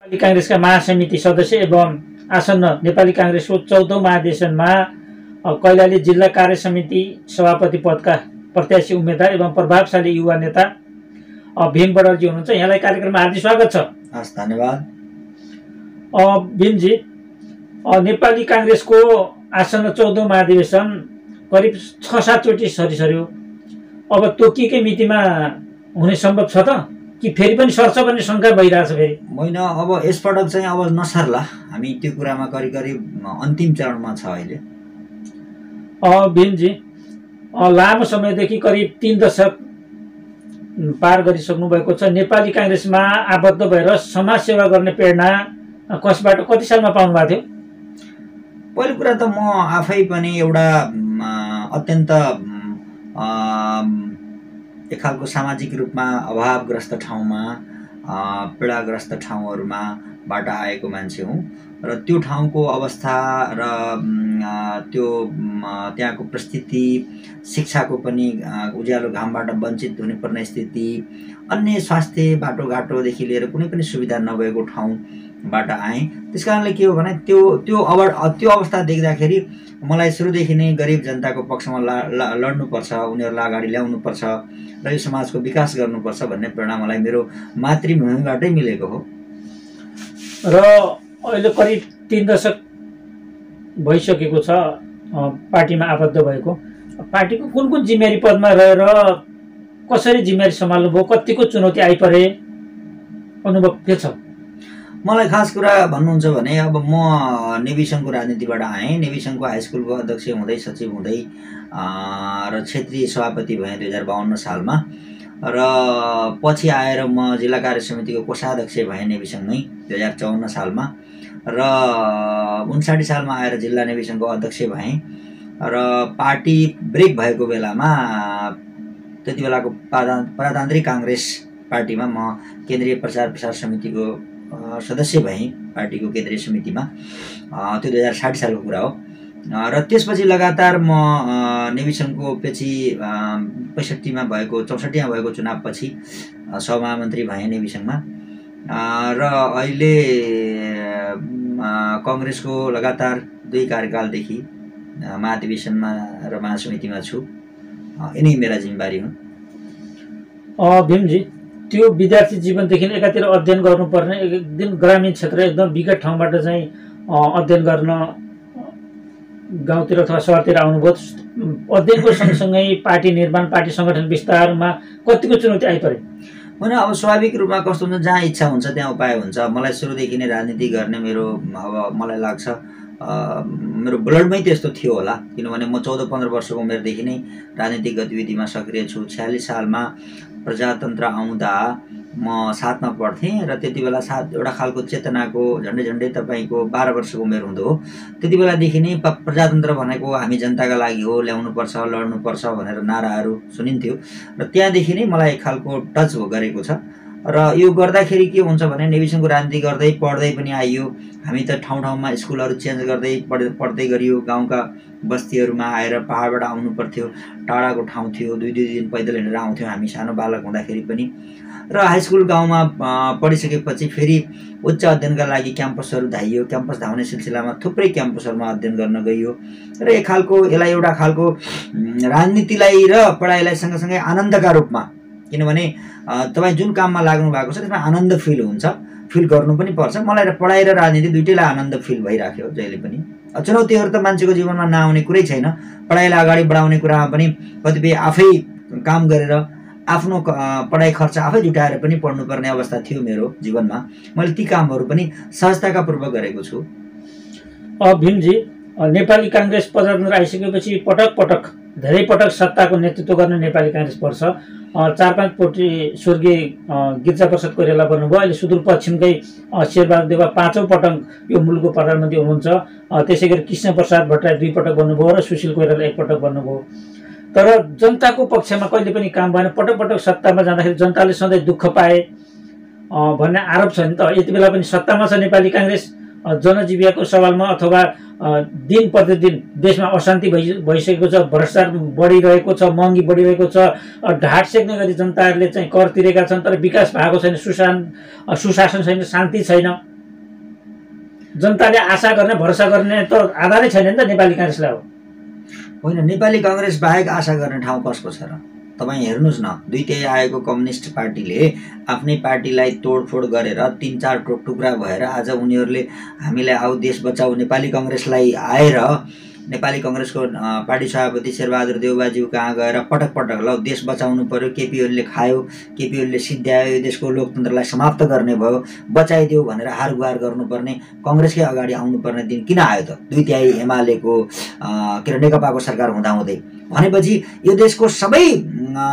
नेपाली काङ्ग्रेसका महासमिति सदस्य एवं आसन्न नेपाली काङ्ग्रेसको चौधौँ महाधिवेशनमा कैलाली जिल्ला कार्य समिति सभापति पदका प्रत्याशी उम्मेद्वार एवं प्रभावशाली युवा नेता भीम बडलजी हुनुहुन्छ। यहाँलाई कार्यक्रममा हार्दिक स्वागत छ। हस् धन्यवाद। भीमजी नेपाली काङ्ग्रेसको आसन्न चौधौँ महाधिवेशन करिब छ सातचोटि सरिसर्यो। अब तोकिएकै मितिमा हुने सम्भव छ त? कि फेरि पनि सर्छ भन्ने शङ्का भइरहेछ फेरि। होइन अब यसपटक चाहिँ अब नसर्ला। हामी त्यो कुरामा करिब करिब अन्तिम चरणमा छ अहिले। भीमजी लामो समयदेखि करिब तिन दशक पार गरिसक्नु भएको छ। नेपाली काङ्ग्रेसमा आबद्ध भएर समाजसेवा गर्ने प्रेरणा कसबाट कति सालमा पाउनु भएको थियो? पहिलो कुरा त म आफै पनि एउटा अत्यन्त एक खालको सामाजिक रूपमा अभावग्रस्त ठाउँमा पीडाग्रस्त ठाउँहरूमा बाट आएको मान्छे हुँ। र त्यो ठाउँको अवस्था र त्यो त्यहाँको परिस्थिति शिक्षाको पनि उज्यालो घामबाट वञ्चित हुनुपर्ने स्थिति अन्य स्वास्थ्य बाटोघाटोदेखि लिएर कुनै पनि सुविधा नभएको ठाउँबाट आएँ। त्यस कारणले के हो भने त्यो त्यो अव त्यो अवस्था देख्दाखेरि मलाई सुरुदेखि नै गरिब जनताको पक्षमा ला, ला लड्नुपर्छ उनीहरूलाई अगाडि ल्याउनुपर्छ र यो समाजको विकास गर्नुपर्छ भन्ने प्रेरणा मलाई मेरो मातृभूमिबाटै मिलेको हो। र अहिले करिब तिन दशक भइसकेको छ पार्टीमा आबद्ध भएको। पार्टीको कुन कुन जिम्मेवारी पदमा रहेर कसरी जिम्मेवारी सम्हाल्नुभयो कतिको चुनौती आइपरे अनुभव के छ? मलाई खास कुरा भन्नुहुन्छ भने अब म नेभी सङ्घको राजनीतिबाट आएँ। नेभी सङ्घको हाई स्कुलको अध्यक्ष हुँदै सचिव हुँदै र क्षेत्रीय सभापति भएँ दुई हजार बाहन्न सालमा। र पछि आएर म जिल्ला कार्य समितिको कोषाध्यक्ष भएँ नेभी सङ्घमै दुई हजार चौन्न सालमा। र उन्साठी सालमा आएर जिल्ला नेभी सङ्घको अध्यक्ष भएँ। र पार्टी ब्रेक भएको बेलामा त्यति बेलाको प्रजा प्रजातान्त्रिक काङ्ग्रेस पार्टीमा म केन्द्रीय प्रचार प्रसार समितिको सदस्य भएँ पार्टीको केन्द्रीय समितिमा। त्यो दुई हजार साठी सालको कुरा हो। र त्यसपछि लगातार म सङ्घको पछि पैँसठीमा भएको चौसठीमा भएको चुनावपछि सहमहामन्त्री भएँ अ, र अहिले कङ्ग्रेसको लगातार दुई कार्यकालदेखि महाधिवेशनमा र महासमितिमा छु। यिनै मेरा जिम्मेवारी हुन्। भीमजी त्यो विद्यार्थी जीवनदेखि एकातिर अध्ययन गर्नुपर्ने एक ग्रामीण क्षेत्र एकदम विकट ठाउँबाट चाहिँ अध्ययन गर्न गाउँतिर अथवा सहरतिर आउनुभयो। अध्ययनको सँगसँगै पार्टी निर्माण पार्टी सङ्गठन विस्तारमा कतिको चुनौती आइपरे? होइन अब स्वाभाविक रूपमा कस्तो हुन्छ जहाँ इच्छा हुन्छ त्यहाँ उपाय हुन्छ। मलाई सुरुदेखि नै राजनीति गर्ने मेरो अब मलाई लाग्छ। मेरो ब्लडमै त्यस्तो थियो होला। किनभने म चौध पन्ध्र वर्षको उमेरदेखि नै राजनीतिक गतिविधिमा सक्रिय छु। छ्यालिस सालमा प्रजातन्त्र आउँदा म सातमा पढ्थेँ र त्यति बेला सात एउटा खालको चेतनाको झन्डै झन्डै तपाईँको बाह्र वर्षको उमेर हुँदो हो। त्यति बेलादेखि नै प- प्रजातन्त्र भनेको हामी जनताका लागि हो ल्याउनुपर्छ लड्नुपर्छ भनेर नाराहरू सुनिन्थ्यो। र त्यहाँदेखि नै मलाई एक खालको टच गरेको छ। र यो गर्दाखेरि के हुन्छ भने नेविसनको राजनीति गर्दै पढ्दै पनि आइयो। हामी त ठाउँ ठाउँमा स्कुलहरू चेन्ज गर्दै पढ पढ्दै गरियो। गाउँका बस्तीहरूमा आएर पाहाडबाट आउनु पर्थ्यो। टाढाको ठाउँ थियो। दुई दुई दिन पैदल हिँडेर आउँथ्यौँ हामी सानो बालक हुँदाखेरि पनि। र हाई स्कुल गाउँमा पढिसकेपछि फेरि उच्च अध्ययनका लागि क्याम्पसहरू धाइयो। क्याम्पस धाउने सिलसिलामा थुप्रै क्याम्पसहरूमा अध्ययन गर्न गइयो। र एक खालको यसलाई एउटा खालको राजनीतिलाई र पढाइलाई सँगसँगै आनन्दका रूपमा किनभने तपाईँ जुन काममा लाग्नु भएको छ त्यसमा आनन्द फिल हुन्छ। फिल गर्नु पनि पर्छ। मलाई पढाइ र राजनीति दुइटैलाई आनन्द फिल भइराख्यो जहिले पनि। चुनौतीहरू त मान्छेको जीवनमा नआउने कुरै छैन। पढाइलाई अगाडि बढाउने कुरामा पनि कतिपय आफै काम गरेर आफ्नो पढाइ खर्च आफै जुटाएर पनि पढ्नुपर्ने अवस्था थियो मेरो जीवनमा। मैले ती कामहरू पनि सहजताका पूर्वक गरेको छु। भीमजी नेपाली काङ्ग्रेस प्रजातन्त्र आइसकेपछि पटक पटक धेरै पटक सत्ताको नेतृत्व गर्ने नेपाली काङ्ग्रेस पर्छ। चार पाँच पोटी स्वर्गीय गिरिजा प्रसाद कोइराला बन्नुभयो। अहिले सुदूरपश्चिमकै अ, शेरबहादुर देवा पाँचौँ पटक यो मुलुकको प्रधानमन्त्री हुनुहुन्छ। त्यसै गरी कृष्ण प्रसाद भट्टराई दुई पटक बन्नुभयो र सुशील कोइराला एकपटक बन्नुभयो। तर जनताको पक्षमा कहिले पनि काम भएन। पटक पटक सत्तामा जाँदाखेरि जनताले सधैँ दुःख पाए भन्ने आरोप छ नि त। यति बेला पनि सत्तामा छ नेपाली काङ्ग्रेस। जनजीविकाको सवालमा अथवा दिन प्रतिदिन देशमा अशान्ति भइ भइसकेको छ भ्रष्टाचार बढिरहेको छ महँगी बढिरहेको छ ढाड सेक्ने गरी जनताहरूले चाहिँ कर तिरेका छन् तर विकास भएको छैन सुशासन सुशासन छैन शान्ति छैन। जनताले आशा गर्ने भरोसा गर्ने त आधारै छैन नि त नेपाली काङ्ग्रेसलाई हो होइन नेपाली कङ्ग्रेस बाहेक आशा गर्ने ठाउँ कसको छ र? तपाईँ हेर्नुहोस् न तिहाई आएको कम्युनिस्ट पार्टीले आफ्नै पार्टीलाई तोडफोड गरेर तिन चार टुक टुक्रा भएर आज उनीहरूले हामीलाई आऊ देश बचाऊ नेपाली कङ्ग्रेसलाई आएर नेपाली कङ्ग्रेसको पार्टी सभापति शेरबहादुर देउबाज्यू कहाँ गएर पटक पटक ल देश बचाउनु पर्यो केपी ओलीले खायो केपी ओलीले सिद्ध्यायो यो देशको लोकतन्त्रलाई समाप्त गर्ने भयो बचाइदेऊ भनेर हार गुहार गर्नुपर्ने कङ्ग्रेसकै अगाडि आउनुपर्ने दिन किन आयो त? दुई तिहाई एमालेको के अरे नेकपाको सरकार हुँदाहुँदै। भनेपछि यो देशको सबै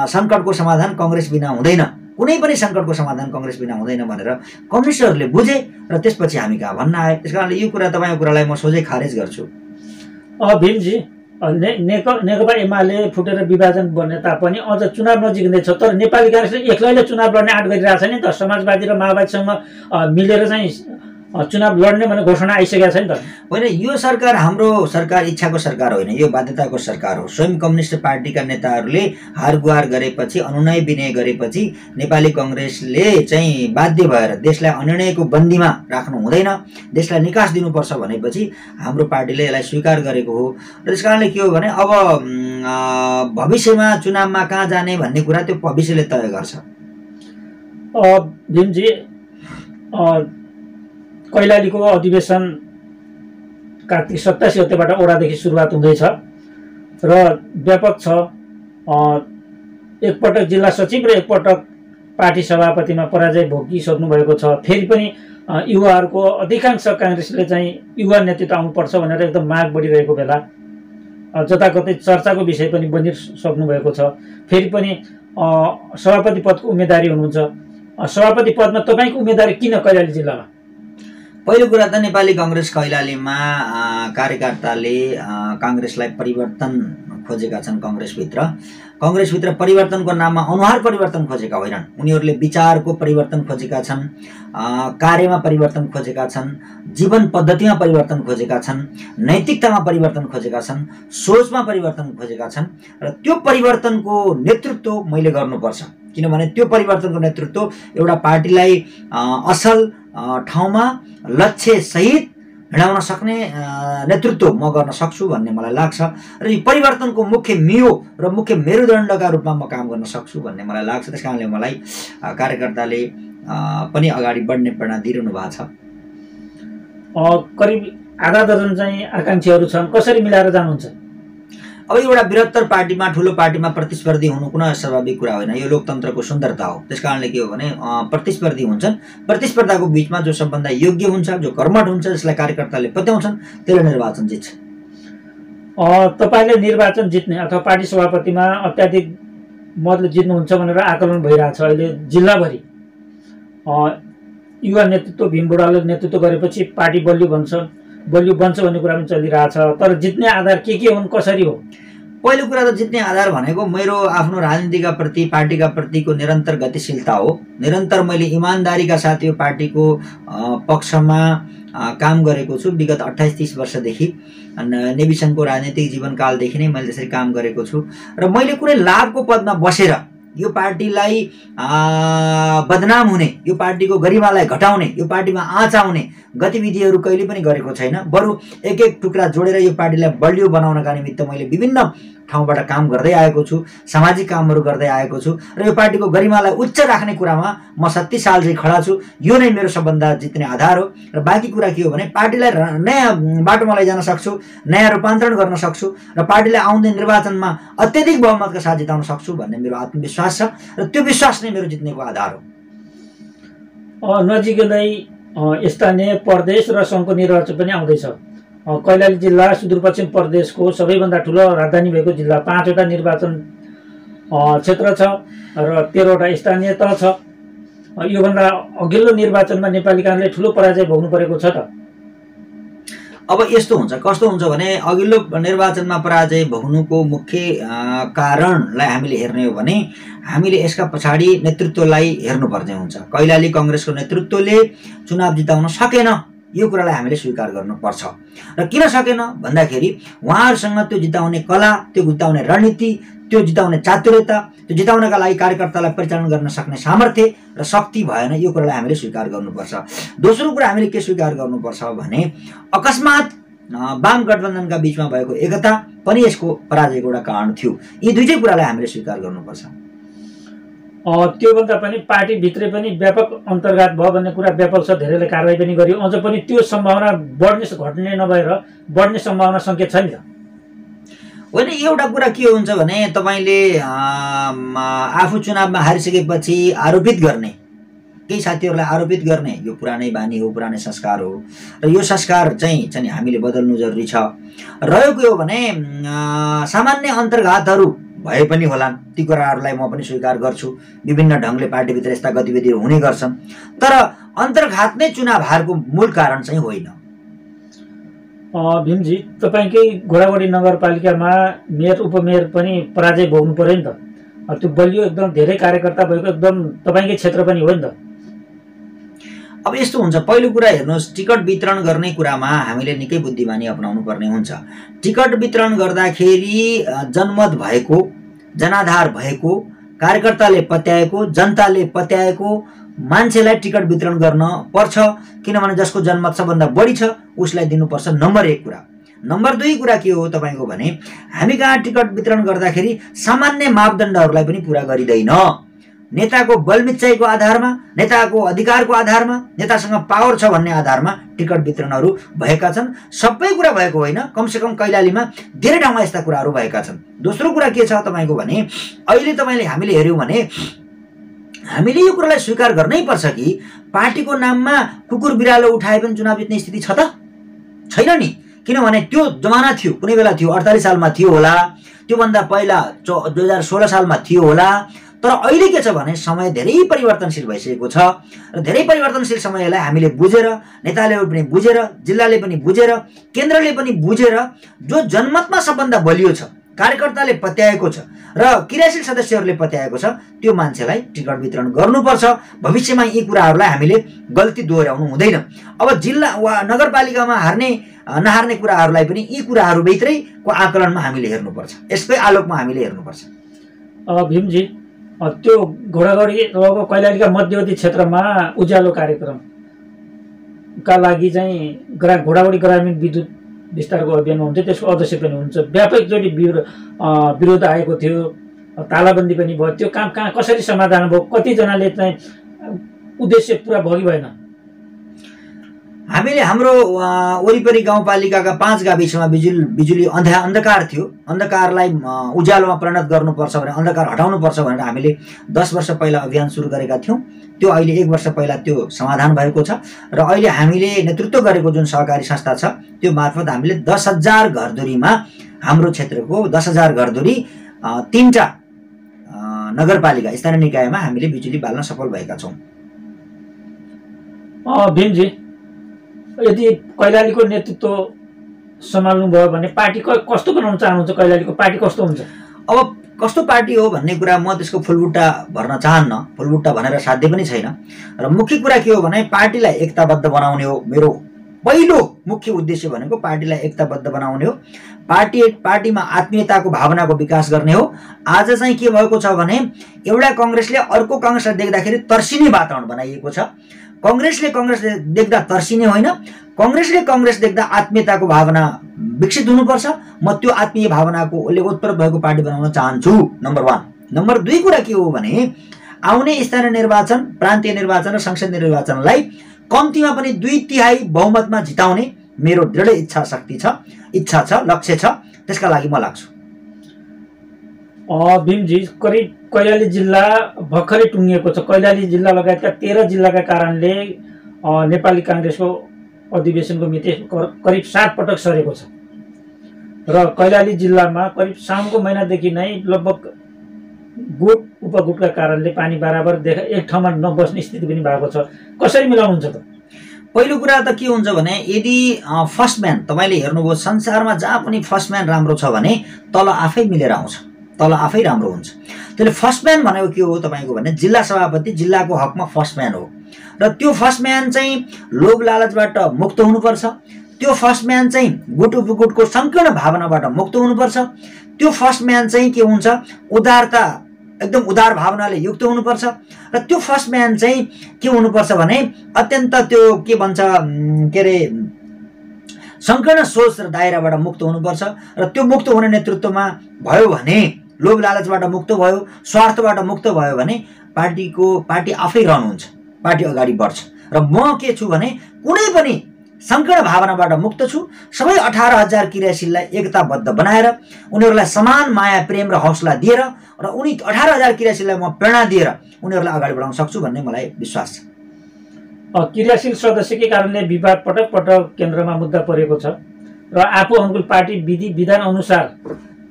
सङ्कटको समाधान कङ्ग्रेस बिना हुँदैन। कुनै पनि सङ्कटको समाधान कङ्ग्रेस बिना हुँदैन भनेर कम्युनिस्टहरूले बुझे र त्यसपछि हामी कहाँ भन्न आए। त्यस कारणले यो कुरा तपाईँको कुरालाई म सोझै खारेज गर्छु। भीमजी ने नेक नेकपा एमाले फुटेर विभाजन बन्ने तापनि अझ चुनाव नजिकै छ तर नेपाली काङ्ग्रेसले एक्लैले चुनाव लड्ने आँट गरिरहेको छ नि त। समाजवादी र माओवादीसँग मिलेर चाहिँ चुनाव लड्ने भन्ने घोषणा आइसकेको छ नि त। होइन यो सरकार हाम्रो सरकार इच्छाको सरकार होइन यो बाध्यताको सरकार हो। स्वयं कम्युनिस्ट पार्टीका नेताहरूले हार गुहार गरेपछि अनुनय विनय गरेपछि नेपाली कङ्ग्रेसले चाहिँ बाध्य भएर देशलाई अनुनयको बन्दीमा राख्नु हुँदैन देशलाई निकास दिनुपर्छ भनेपछि हाम्रो पार्टीले यसलाई स्वीकार गरेको हो। र त्यस कारणले के हो भने अब भविष्यमा चुनावमा कहाँ जाने भन्ने कुरा त्यो भविष्यले तय गर्छ। भीमजी कैलालीको अधिवेशन कार्तिक सत्तासी गतेबाट ओडादेखि सुरुवात हुँदैछ र व्यापक छ एकपटक जिल्ला सचिव र एकपटक पार्टी सभापतिमा पराजय भोगिसक्नु भएको छ। फेरि पनि युवाहरूको अधिकांश काङ्ग्रेसले चाहिँ युवा नेतृत्व आउनुपर्छ भनेर एकदम माग बढिरहेको बेला जताकतै चर्चाको विषय पनि बनिसक्नु भएको छ। फेरि पनि सभापति पदको उम्मेदवारी हुनुहुन्छ। सभापति पदमा तपाईँको उम्मेदवारी किन कैलाली जिल्लामा? पहिलो कुरा त नेपाली कङ्ग्रेस कैलालीमा कार्यकर्ताले काङ्ग्रेसलाई परिवर्तन खोजेका छन् कङ्ग्रेसभित्र। कङ्ग्रेसभित्र परिवर्तनको नाममा अनुहार परिवर्तन खोजेका होइनन्। उनीहरूले विचारको परिवर्तन खोजेका छन् कार्यमा परिवर्तन खोजेका छन् जीवन पद्धतिमा परिवर्तन खोजेका छन् नैतिकतामा परिवर्तन खोजेका छन् सोचमा परिवर्तन खोजेका छन् र त्यो परिवर्तनको नेतृत्व मैले गर्नुपर्छ। किनभने त्यो परिवर्तनको नेतृत्व एउटा पार्टीलाई असल ठाउँमा लक्ष्यसहित हिँडाउन सक्ने नेतृत्व म गर्न सक्छु भन्ने मलाई लाग्छ। र यो परिवर्तनको मुख्य मियो र मुख्य मेरुदण्डका रूपमा म काम गर्न सक्छु भन्ने मलाई लाग्छ। त्यस कारणले मलाई कार्यकर्ताले पनि अगाडि बढ्ने प्रेरणा दिइरहनु भएको छ। करिब आधा दर्जन चाहिँ आकाङ्क्षीहरू छन्। कसरी मिलाएर जानुहुन्छ? अब एउटा बृहत्तर पार्टीमा ठुलो पार्टीमा प्रतिस्पर्धी हुनु कुन स्वाभाविक कुरा होइन। यो लोकतन्त्रको सुन्दरता हो। त्यस कारणले के हो भने प्रतिस्पर्धी हुन्छन्। प्रतिस्पर्धाको बिचमा जो सबभन्दा योग्य हुन्छ जो कर्मठ हुन्छ जसलाई कार्यकर्ताले पत्याउँछन् त्यसले निर्वाचन जित्छ। तपाईँले निर्वाचन जित्ने अथवा पार्टी सभापतिमा अत्याधिक मतले जित्नुहुन्छ भनेर आकलन भइरहेछ अहिले जिल्लाभरि। युवा नेतृत्व भीम बुढाले नेतृत्व गरेपछि पार्टी बलियो भन्छ बलियो बन्छ भन्ने कुरा पनि चलिरहेछ। तर जित्ने आधार के के हुन् कसरी हो? पहिलो कुरा त जित्ने आधार भनेको मेरो आफ्नो राजनीतिका प्रति पार्टीका प्रतिको निरन्तर गतिशीलता हो। निरन्तर मैले इमान्दारीका साथ यो पार्टीको पक्षमा काम गरेको छु विगत अठाइस तिस वर्षदेखि। अनि नेविसङ्घको राजनीतिक जीवनकालदेखि नै मैले त्यसरी काम गरेको छु। र मैले कुनै लाभको पदमा बसेर यो पार्टीलाई बदनाम हुने यो पार्टीको गरिमालाई घटाउने यो पार्टीमा आँच आउने गतिविधिहरू कहिले पनि गरेको छैन। बरु एक एक टुक्रा जोडेर यो पार्टीलाई बलियो बनाउनका निमित्त मैले विभिन्न ठाउँबाट काम गर्दै आएको छु सामाजिक कामहरू गर्दै आएको छु र यो पार्टीको गरिमालाई उच्च राख्ने कुरामा म सत्ती साल चाहिँ खडा छु। यो नै मेरो सबभन्दा जित्ने आधार हो र बाँकी कुरा के हो भने पार्टीलाई नयाँ बाटोमा लैजान सक्छु नयाँ रूपान्तरण गर्न सक्छु र पार्टीलाई आउँदै निर्वाचनमा अत्यधिक बहुमतका साथ जिताउन सक्छु भन्ने मेरो आत्मविश्वास छ र त्यो विश्वास नै मेरो जित्नेको आधार हो। नजिकै नै स्थानीय प्रदेश र सङ्घको निर्वाचन पनि आउँदैछ। कैलाली जिल्ला सुदूरपश्चिम प्रदेशको सबैभन्दा ठुलो राजधानी भएको जिल्ला पाँचवटा निर्वाचन क्षेत्र छ र तेह्रवटा स्थानीय तह छ। योभन्दा अघिल्लो निर्वाचनमा नेपाली काङ्ग्रेसले ठुलो पराजय भोग्नु परेको छ त। अब यस्तो हुन्छ कस्तो हुन्छ भने अघिल्लो निर्वाचनमा पराजय भोग्नुको मुख्य कारणलाई हामीले हेर्ने हो भने हामीले यसका पछाडि नेतृत्वलाई हेर्नुपर्ने हुन्छ। कैलाली कङ्ग्रेसको नेतृत्वले चुनाव जिताउन सकेन। यो कुरालाई हामीले स्वीकार गर्नुपर्छ। र किन सकेन? भन्दाखेरि उहाँहरूसँग त्यो जिताउने कला त्यो जिताउने रणनीति त्यो जिताउने चातुर्यता त्यो जिताउनका लागि कार्यकर्तालाई परिचालन गर्न सक्ने सामर्थ्य र शक्ति भएन यो कुरालाई हामीले स्वीकार गर्नुपर्छ। दोस्रो कुरा हामीले के स्वीकार गर्नुपर्छ भने अकस्मात वाम गठबन्धनका बिचमा भएको एकता पनि यसको पराजयको एउटा कारण थियो। यी दुइटै कुरालाई हामीले स्वीकार गर्नुपर्छ। त्योभन्दा पनि पार्टीभित्रै पनि व्यापक अन्तर्घात भयो भन्ने कुरा व्यापक छ धेरैले कारवाही पनि गरियो। अझ पनि त्यो सम्भावना बढ्ने घट्ने नभएर बढ्ने सम्भावना सङ्केत छ नि त। होइन एउटा कुरा के हुन्छ भने तपाईँले आफू चुनावमा हारिसकेपछि आरोपित गर्ने केही साथीहरूलाई आरोपित गर्ने यो पुरानै बानी हो पुरानै संस्कार हो र यो संस्कार चाहिँ चाहिँ हामीले बदल्नु जरुरी छ। रह्यो के हो भने सामान्य अन्तर्घातहरू भए पनि होलान्। ती कुराहरूलाई म पनि स्वीकार गर्छु। विभिन्न ढङ्गले पार्टीभित्र यस्ता गतिविधिहरू हुने गर्छन्। तर अन्तर्घात नै चुनाव हारको मूल कारण चाहिँ होइन। भीमजी तपाईँकै घोडागढी नगरपालिकामा मेयर उपमेयर पनि पराजय भोग्नु पऱ्यो नि त। त्यो बलियो एकदम धेरै कार्यकर्ता भएको एकदम तपाईँकै क्षेत्र पनि हो नि त। अब यस्तो हुन्छ पहिलो कुरा हेर्नुहोस् टिकट वितरण गर्ने कुरामा हामीले निकै बुद्धिमानी अप्नाउनु पर्ने हुन्छ। टिकट वितरण गर्दाखेरि जनमत भएको जनाधार भएको कार्यकर्ताले पत्याएको जनताले पत्याएको मान्छेलाई टिकट वितरण गर्न पर्छ किनभने जसको जनमत सबभन्दा बढी छ उसलाई दिनुपर्छ नम्बर एक कुरा। नम्बर दुई कुरा के हो तपाईँको भने हामी कहाँ टिकट वितरण गर्दाखेरि सामान्य मापदण्डहरूलाई पनि पुरा गरिँदैन। नेताको बलमिच्चाइको आधारमा नेताको अधिकारको आधारमा नेतासँग पावर छ भन्ने आधारमा टिकट वितरणहरू भएका छन्। सबै कुरा भएको होइन कमसेकम कैलालीमा धेरै ठाउँमा यस्ता कुराहरू भएका छन्। दोस्रो कुरा के छ तपाईँको भने अहिले तपाईँले हामीले हेऱ्यौँ भने हामीले यो कुरालाई स्वीकार गर्नै पर्छ कि पार्टीको नाममा कुकुर बिरालो उठाए पनि चुनाव जित्ने स्थिति छ त? छैन नि। किनभने त्यो जमाना थियो कुनै बेला थियो अडतालिस सालमा थियो होला। त्योभन्दा पहिला चौ दुई हजार सोह्र सालमा थियो होला। तर अहिले के छ भने समय धेरै परिवर्तनशील भइसकेको छ र धेरै परिवर्तनशील समयलाई हामीले बुझेर नेताले पनि बुझेर जिल्लाले पनि बुझेर केन्द्रले पनि बुझेर जो जनमतमा सबभन्दा बलियो छ कार्यकर्ताले पत्याएको छ र क्रियाशील सदस्यहरूले पत्याएको छ त्यो मान्छेलाई टिकट वितरण गर्नुपर्छ। भविष्यमा यी कुराहरूलाई हामीले गल्ती दोहोऱ्याउनु हुँदैन। अब जिल्ला वा नगरपालिकामा हार्ने नहार्ने कुराहरूलाई पनि यी कुराहरूभित्रैको आकलनमा हामीले हेर्नुपर्छ। यसकै आलोकमा हामीले हेर्नुपर्छ। भीमजी त्यो घोडाघोडी कैलालीका मध्यवर्ती क्षेत्रमा उज्यालो कार्यक्रमका लागि चाहिँ ग्रा घोडाघोडी ग्रामीण विद्युत विस्तारको अभियानमा हुन्थ्यो। त्यसको अध्यक्ष पनि हुन्छ व्यापक एकचोटि विरोध आएको थियो। तालाबन्दी पनि भयो। त्यो काम कहाँ कसरी समाधान भयो? कतिजनाले चाहिँ उद्देश्य पुरा भयो कि भएन? हामीले हाम्रो वरिपरि गाउँपालिकाका पाँच गाविसमा बिजुली बिजुली अन्धा अन्धकार थियो। अन्धकारलाई उज्यालोमा परिणत गर्नुपर्छ भनेर अन्धकार हटाउनुपर्छ भनेर हामीले दस वर्ष पहिला अभियान सुरु गरेका थियौँ। त्यो अहिले एक वर्ष पहिला त्यो समाधान भएको छ र अहिले हामीले नेतृत्व गरेको जुन सहकारी संस्था छ त्यो मार्फत हामीले दस हजार घरधुरीमा हाम्रो क्षेत्रको दस हजार घरधुरी तिनवटा नगरपालिका स्थानीय निकायमा हामीले बिजुली बाल्न सफल भएका छौँ। यदि कैलालीको नेतृत्व सम्हाल्नु भयो भने पार्टी कस्तो बनाउन चाहनुहुन्छ कैलालीको? पार्टी कस्तो हुन्छ? अब कस्तो पार्टी हो भन्ने कुरा म त्यसको फुलबुट्टा भर्न चाहन्न। फुलबुट्टा भनेर साध्य पनि छैन। र मुख्य कुरा के हो भने पार्टीलाई एकताबद्ध बनाउने हो। मेरो पहिलो मुख्य उद्देश्य भनेको पार्टीलाई एकताबद्ध बनाउने हो। पार्टी पार्टीमा आत्मीयताको भावनाको विकास गर्ने हो। आज चाहिँ के भएको छ भने एउटा कङ्ग्रेसले अर्को कङ्ग्रेसलाई देख्दाखेरि तर्सिने वातावरण बनाइएको छ। कङ्ग्रेसले कङ्ग्रेस देख्दा तर्सिने होइन। कङ्ग्रेसले कङ्ग्रेस देख्दा आत्मीयताको भावना विकसित हुनुपर्छ। म त्यो आत्मीय भावनाको उसले उत्प्रोत भएको पार्टी बनाउन चाहन्छु नम्बर वान नम्बर दुई कुरा के हो भने आउने स्थानीय निर्वाचन प्रान्तीय निर्वाचन र संसदीय निर्वाचनलाई कम्तीमा पनि दुई तिहाई बहुमतमा जिताउने मेरो दृढ इच्छा शक्ति छ इच्छा छ लक्ष्य छ त्यसका लागि म लाग्छु। भीमजी करिब कैलाली जिल्ला भर्खरै टुङ्गिएको छ। कैलाली जिल्ला लगायतका तेह्र जिल्लाका कारणले नेपाली काङ्ग्रेसको अधिवेशनको मिति करिब सात पटक सरेको छ। र कैलाली जिल्लामा करिब साउनको महिनादेखि नै लगभग गुट उपगुटका कारणले पानी बराबर देखा एक ठाउँमा नबस्ने स्थिति पनि भएको छ। कसरी मिलाउनुहुन्छ त? पहिलो कुरा त के हुन्छ भने यदि फर्स्ट म्यान तपाईँले हेर्नुभयो संसारमा जहाँ पनि फर्स्ट म्यान राम्रो छ भने तल आफै मिलेर आउँछ। तल आफै राम्रो हुन्छ। त्यसले फर्स्ट म्यान भनेको के हो तपाईँको भने जिल्ला सभापति जिल्लाको हकमा फर्स्ट म्यान हो। र त्यो फर्स्ट म्यान चाहिँ लोभ लालचबाट मुक्त हुनुपर्छ। त्यो फर्स्ट म्यान चाहिँ गुटु बुकुटको सङ्कीर्ण भावनाबाट मुक्त हुनुपर्छ। त्यो फर्स्ट म्यान चाहिँ के हुन्छ? उदारता एकदम उदार भावनाले युक्त हुनुपर्छ। र त्यो फर्स्ट म्यान चाहिँ के हुनुपर्छ भने अत्यन्त त्यो के भन्छ के अरे सङ्कीर्ण सोच र दायराबाट मुक्त हुनुपर्छ। र त्यो मुक्त हुने नेतृत्वमा भयो भने लोभ लालचबाट मुक्त भयो स्वार्थबाट मुक्त भयो भने पार्टीको पार्टी आफै रहनुहुन्छ पार्टी अगाडि बढ्छ। र म के छु भने कुनै पनि सङ्कीर्ण भावनाबाट मुक्त छु। सबै अठार हजार क्रियाशीललाई एकताबद्ध बनाएर उनीहरूलाई समान माया प्रेम र हौसला दिएर र उनी अठार हजार क्रियाशीललाई म प्रेरणा दिएर उनीहरूलाई अगाडि बढाउन सक्छु भन्ने मलाई विश्वास छ। क्रियाशील सदस्यकै कारणले विवाद पटक पटक केन्द्रमा मुद्दा परेको छ। र आफू अनुकूल पार्टी विधि विधान अनुसार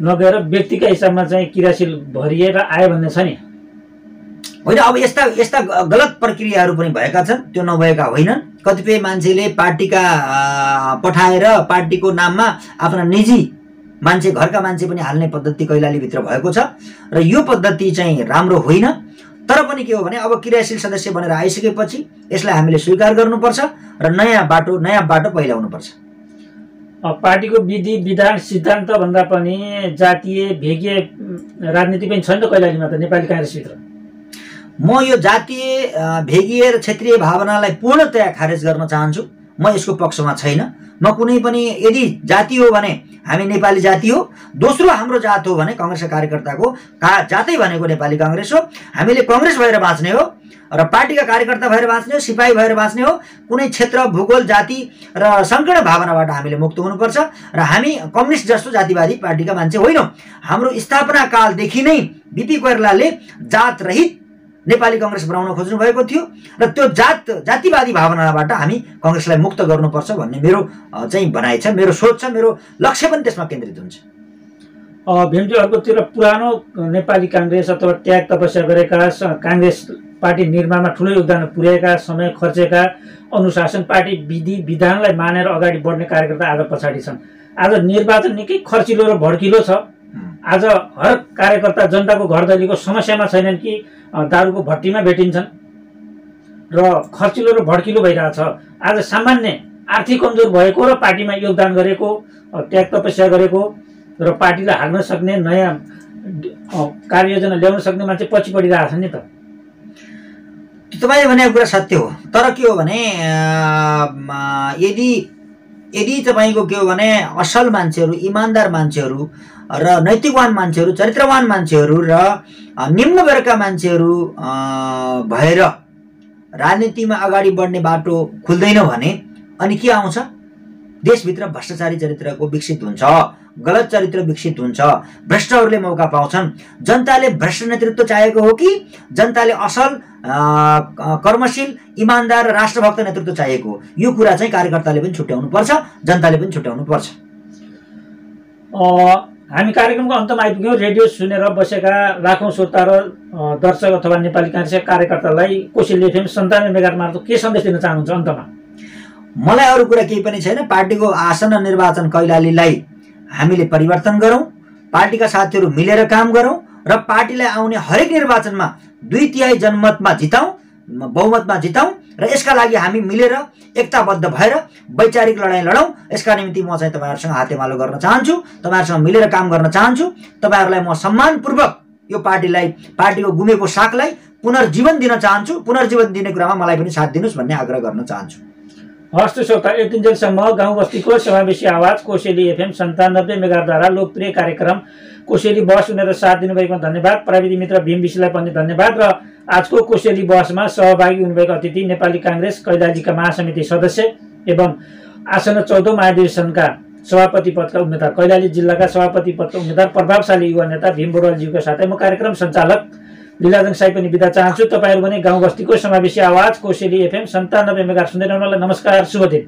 नगएर व्यक्तिका हिसाबमा चाहिँ क्रियाशील भरिएर आयो भन्ने छ नि। होइन अब यस्ता यस्ता गलत प्रक्रियाहरू पनि भएका छन्। त्यो नभएका होइनन्। कतिपय मान्छेले पार्टीका पठाएर पार्टीको नाममा आफ्ना निजी मान्छे घरका मान्छे पनि हाल्ने पद्धति कैलालीभित्र भएको छ। र यो पद्धति चाहिँ राम्रो होइन। तर पनि के हो भने अब क्रियाशील सदस्य बनेर आइसकेपछि यसलाई हामीले स्वीकार गर्नुपर्छ र नयाँ बाटो नयाँ बाटो पहिलाउनुपर्छ। पार्टीको विधि विधान सिद्धान्त भन्दा पनि जातीय भेगीय राजनीति पनि छ नि त कैलालीमा त नेपाली काङ्ग्रेसभित्र। म यो जातीय भेगीय र क्षेत्रीय भावनालाई पूर्णतया खारेज गर्न चाहन्छु। म यसको पक्षमा छैन। म कुनै पनि यदि जाति हो भने हामी नेपाली जाति हो दोस्रो हाम्रो जात हो भने कङ्ग्रेसका कार्यकर्ताको का जातै भनेको नेपाली काङ्ग्रेस हो। हामीले कङ्ग्रेस भएर बाँच्ने हो। र पार्टीका कार्यकर्ता भएर बाँच्ने हो सिपाही भएर बाँच्ने हो कुनै क्षेत्र भूगोल जाति र सङ्कीर्ण भावनाबाट हामीले मुक्त हुनुपर्छ र हामी कम्युनिस्ट जस्तो जातिवादी पार्टीका मान्छे होइनौँ। हाम्रो स्थापना कालदेखि नै बिपी जात रहित नेपाली कङ्ग्रेस बनाउन खोज्नु भएको थियो र त्यो जात जातिवादी भावनाबाट हामी कङ्ग्रेसलाई मुक्त गर्नुपर्छ भन्ने मेरो चाहिँ भनाइ छ मेरो सोच छ मेरो लक्ष्य पनि त्यसमा केन्द्रित हुन्छ। भिन्टी अर्कोतिर पुरानो नेपाली काङ्ग्रेस अथवा त्याग तपस्या गरेका काङ्ग्रेस पार्टी निर्माणमा ठुलो योगदान पुर्याएका समय खर्चेका अनुशासन पार्टी विधि विधानलाई मानेर अगाडि बढ्ने कार्यकर्ता आज पछाडि छन्। आज निर्वाचन निकै खर्चिलो र भड्किलो छ। आज हरेक कार्यकर्ता जनताको घरदलीको समस्यामा छैनन् कि दारूको भट्टीमा भेटिन्छन्। र खर्चिलो र भड्किलो भइरहेछ। आज सामान्य आर्थिक कमजोर भएको र पार्टीमा योगदान गरेको त्याग तपस्या गरेको र पार्टीलाई हाल्न सक्ने नयाँ कार्ययोजना ल्याउन सक्ने मान्छे पछि पढिरहेको छ नि त। तपाईँले भनेको कुरा सत्य हो। तर के हो भने यदि यदि तपाईँको के हो भने असल मान्छेहरू इमान्दार मान्छेहरू र नैतिकवान मान्छेहरू चरित्रवान मान्छेहरू र निम्न वर्गका मान्छेहरू भएर राजनीतिमा अगाडि बढ्ने बाटो खुल्दैन भने अनि के आउँछ? देशभित्र भ्रष्टाचारी चरित्रको विकसित हुन्छ गलत चरित्र विकसित हुन्छ। भ्रष्टहरूले मौका पाउँछन्। जनताले भ्रष्ट नेतृत्व चाहेको हो कि जनताले असल कर्मशील इमान्दार राष्ट्रभक्त नेतृत्व चाहिएको हो यो कुरा चाहिँ कार्यकर्ताले पनि छुट्याउनु पर्छ जनताले पनि छुट्याउनु पर्छ। हामी कार्यक्रमको अन्तमा आइपुग्यौँ। रेडियो सुनेर बसेका लाखौँ श्रोता र दर्शक अथवा नेपाली काङ्ग्रेसका कार्यकर्तालाई कोसिल एफएम सन्तानब्बे मेगा मार्फत के सन्देश दिन चाहनुहुन्छ अन्तमा? मलाई अरू कुरा केही पनि छैन। पार्टीको आसन्न निर्वाचन कैलालीलाई हामीले परिवर्तन गरौँ पार्टीका साथीहरू मिलेर काम गरौँ र पार्टीलाई आउने हरेक निर्वाचनमा दुई तिहाई जनमतमा जिताउँ बहुमतमा जिताउँ र यसका लागि हामी मिलेर एकताबद्ध भएर वैचारिक लडाइँ लडौँ। यसका निम्ति म चाहिँ तपाईँहरूसँग हातेमालो गर्न चाहन्छु तपाईँहरूसँग मिलेर काम गर्न चाहन्छु। तपाईँहरूलाई म सम्मानपूर्वक यो पार्टीलाई पार्टीको गुमेको साखलाई पुनर्जीवन दिन चाहन्छु। पुनर्जीवन दिने कुरामा मलाई पनि साथ दिनुहोस् भन्ने आग्रह गर्न चाहन्छु। हस्त श्रोता यतिन्जेलसम्म गाउँ बस्तीको समावेशी आवाज कोसेली एफएम सन्तानब्बे मेगाद्वारा लोकप्रिय कार्यक्रम कोसेली बस उनीहरू साथ दिनुभएकोमा धन्यवाद। प्रविधि मित्र भीम विशीलाई पनि धन्यवाद र आजको कोसेली बसमा सहभागी हुनुभएको अतिथि नेपाली काङ्ग्रेस कैलालीका महासमिति सदस्य एवं आसन चौधौँ महाधिवेशनका सभापति पदका उम्मेद्वार कैलाली जिल्लाका सभापति पदका उम्मेद्वार प्रभावशाली युवा नेता भीम बोडवालज्यूको साथै म कार्यक्रम सञ्चालक लीलाजङ साई पनि बिदा चाहन्छु। तपाईँहरू पनि गाउँ बस्तीको समावेशी आवाज कोसेली एफएम सन्तानब्बे मेगा सुन्दै रहनुलाई नमस्कार शुभ दिन।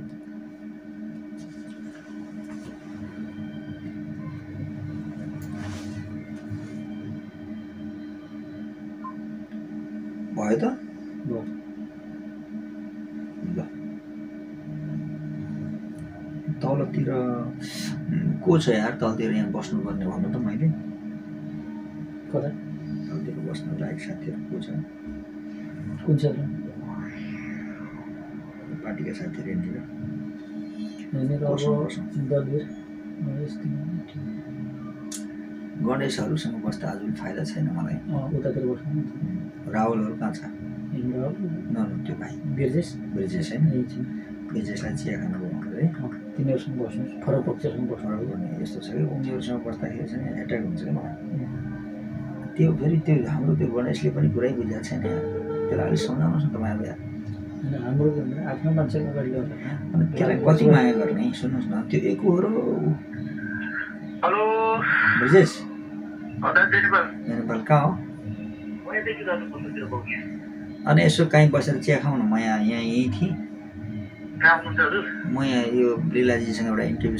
भयो त। तलतिर को छ यार? तलतिर यहाँ बस्नुपर्ने भन्नु त मैले। कता? बस्नु लायक साथीहरू को छ? कुन चाहिँ पार्टीका साथीहरू यहाँनिर। गणेशहरूसँग बस्दा आज पनि फाइदा छैन मलाई। उतातिर बस्नु। राहुलहरू कहाँ छ? न त्यो भाइ। बिर्जेस ब्रिजेश होइन? यही छ ब्रिजेशलाई चिया खानु भयो है तिनीहरूसँग बस्नु फरक पक्षसँग बस्नु यस्तो छ कि? उनीहरूसँग बस्दाखेरि चाहिँ एट्याक हुन्छ कि मलाई? त्यो फेरि त्यो हाम्रो त्यो गणेशले पनि पुरै बुझाएको छैन। यार त्यसलाई अलिक सम्झाउनुहोस् न तपाईँहरू यार होइन हाम्रो आफ्नो मान्छेको अगाडि अनि त्यसलाई कति माया गर्ने? सुन्नुहोस् न त्यो एकहोरो हेलो। ब्रिजेश। नेपाल कहाँ हो? अनि यसो कहीँ बसेर चिया खाउँ न म यहाँ यहाँ यहीँ थिएँ। म यहाँ यो लीलाजीसँग एउटा इन्टरभ्यू